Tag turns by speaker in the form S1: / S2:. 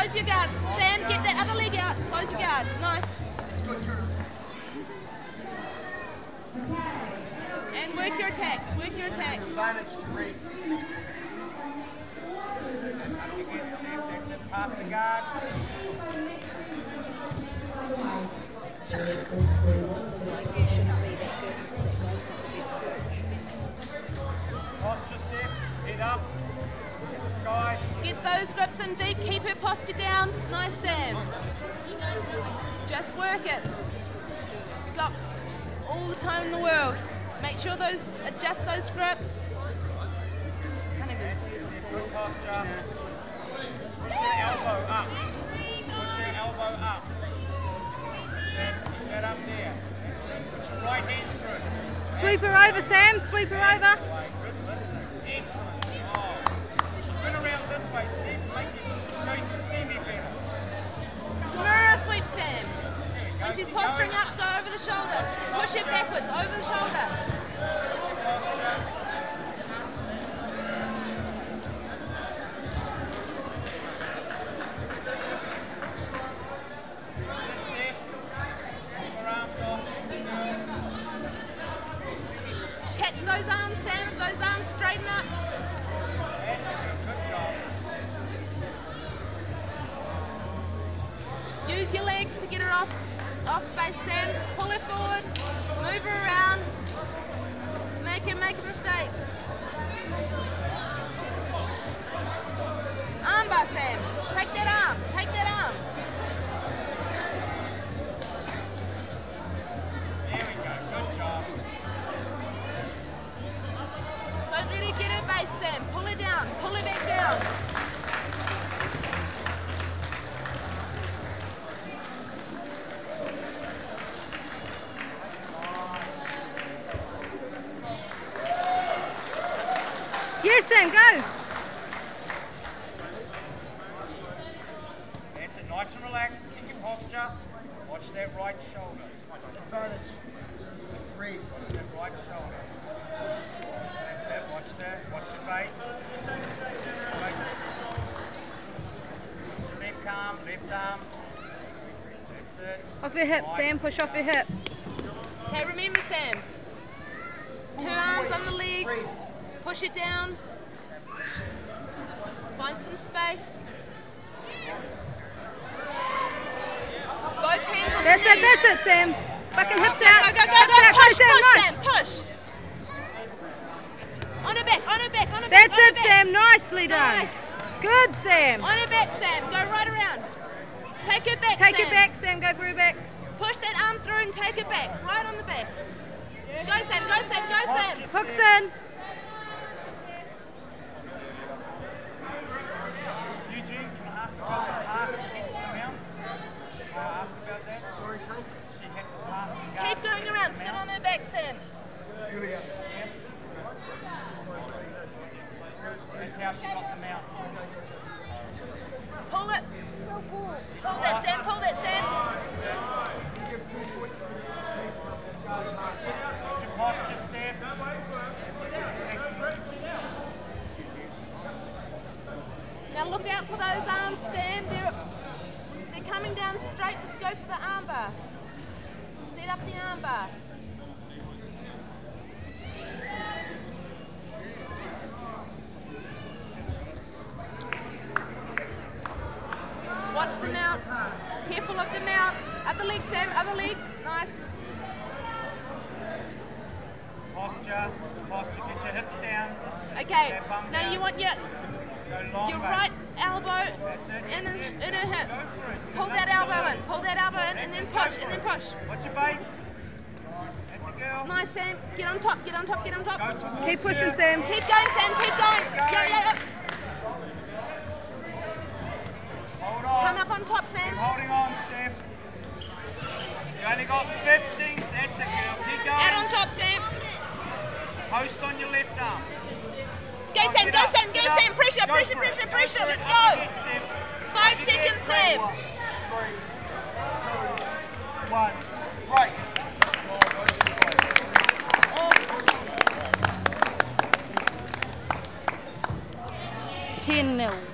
S1: Close your guard. Sam, get the other leg out. Close your guard. Nice. And work your attacks. Work your attacks.
S2: Pass the guard.
S1: In deep. Keep her posture down. Nice, Sam. Just work it. You've got all the time in the world. Make sure those adjust those grips. Can't even see.
S2: Good posture. Push your elbow up. Push your elbow up. Then keep up there. That's it. Put your right hand through.
S3: Sweep her over, Sam. Sweep her over.
S2: Way. Good listening. Excellent. Oh. Spin around this way, Steve.
S1: Use your legs to get her off off base, Sam. Pull her forward. Move her around. Make her make a mistake.
S3: Yes, Sam, go.
S2: That's it. Nice and relaxed. Keep your posture. Watch that right shoulder.
S4: Advantage. Three.
S2: Watch that right shoulder. That's it. Watch that. Watch your base. Base. Left arm, left arm. That's it.
S3: Off your hip, Sam. Push off your hip.
S1: Okay, remember, Sam. Push it down. Find some space. Both hands on
S3: That's it, that's it, Sam. Fucking hips out.
S1: go, go, go,
S3: hips
S1: go.
S3: out.
S1: Push,
S3: Go, Sam,
S1: push,
S3: nice.
S1: Sam, push. On her back, on her back, on her back.
S3: That's it. Sam. Nicely done.
S1: Nice.
S3: Good, Sam.
S1: On her back, Sam. Go right around. Take it back,
S3: Take
S1: Sam.
S3: it back, Sam. Go for her back.
S1: Push that arm through and take it back. Right on the back. Go, Sam. Go, Sam. Go, Sam.
S3: Hooks in.
S2: Eugene, can I ask about the pass to get to the mount? Can I ask about that?
S4: Sorry, Shane.
S2: She had to pass the guard.
S1: Keep going around. Sit on her back, Sam.
S4: Julia.
S2: That's how she got the mount.
S1: Pull it. Pull that, Sam. Pull that, Sam.
S4: Give two points for the team for the guard pass.
S2: Your posture,
S1: Now look out for those arms, Sam. They're, they're coming down straight. Just go for the armbar. Set up the armbar. Watch the mount. Careful of the mount. Other leg, Sam. Other leg. Nice.
S2: Posture, posture, get your hips down.
S1: Okay.
S2: That
S1: Now
S2: down.
S1: you want your your right elbow in,
S2: Yes,
S1: in,
S2: yes.
S1: in her
S2: Go
S1: hips.
S2: for it.
S1: Pull that elbow in. Pull that elbow in, and then push, and then push.
S2: Watch your base. That's a girl.
S1: Nice, Sam. Get on top. Get on top. Get on top.
S3: Keep pushing. Sam.
S1: Keep going, Sam. Keep going. Yeah, yeah, yeah. Up on top, Sam.
S2: Keep holding on, Steph. You only got 15. That's a girl. Keep
S1: Out on top, Sam.
S2: Post on your left arm.
S1: Go,
S2: Oh,
S1: Sam.
S2: sit
S1: Go,
S2: up,
S1: Sam.
S2: sit
S1: Go,
S2: up.
S1: Sam. Pressure,
S2: Go
S1: pressure, pressure,
S2: Go
S1: pressure. Let's go.
S2: again, Steph.
S1: Five
S2: Up
S1: seconds,
S2: Three,
S1: Sam.
S2: Three, two, one. Break.
S3: Ten 0